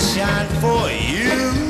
shine for you.